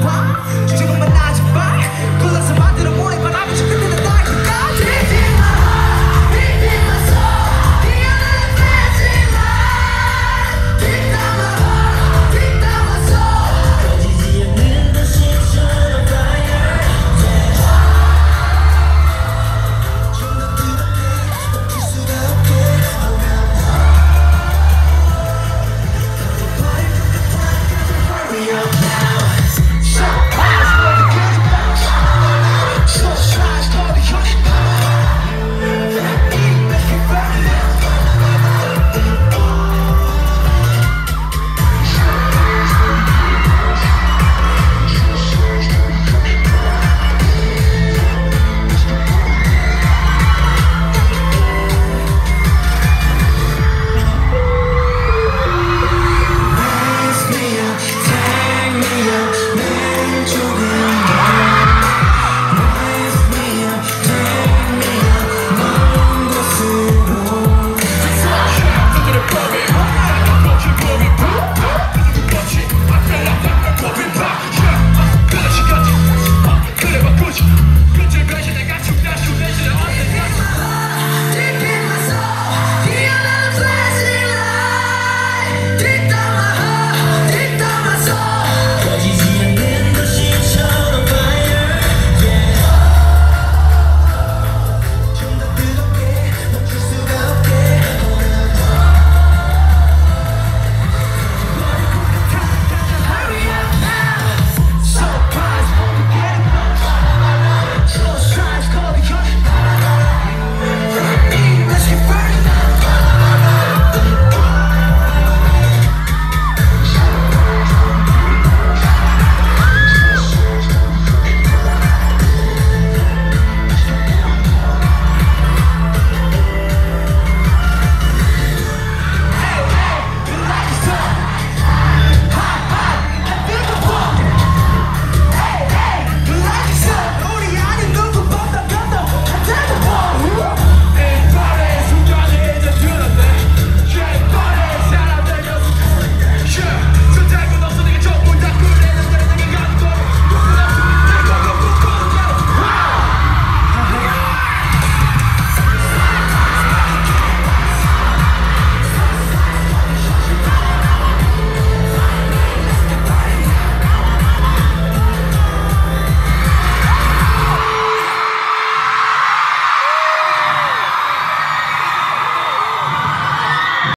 pop.